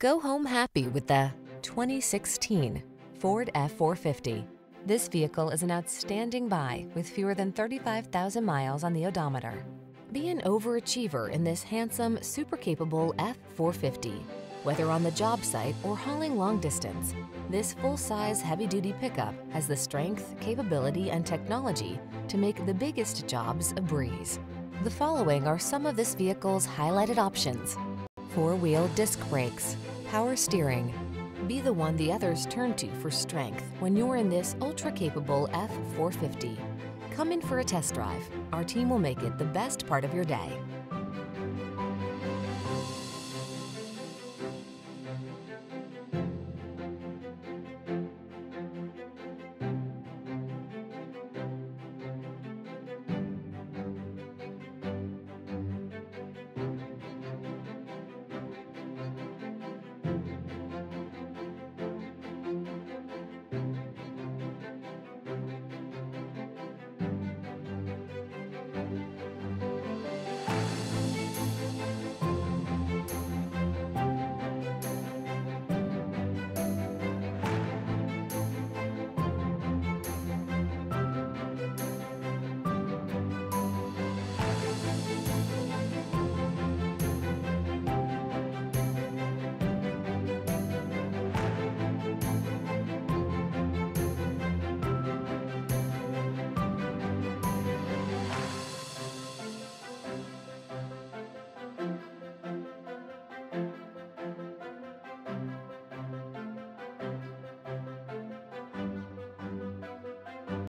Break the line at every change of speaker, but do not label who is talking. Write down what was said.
Go home happy with the 2016 Ford F-450. This vehicle is an outstanding buy with fewer than 35,000 miles on the odometer. Be an overachiever in this handsome, super capable F-450. Whether on the job site or hauling long distance, this full-size heavy-duty pickup has the strength, capability, and technology to make the biggest jobs a breeze. The following are some of this vehicle's highlighted options. Four-wheel disc brakes, power steering. Be the one the others turn to for strength when you're in this ultra-capable F-450. Come in for a test drive. Our team will make it the best part of your day.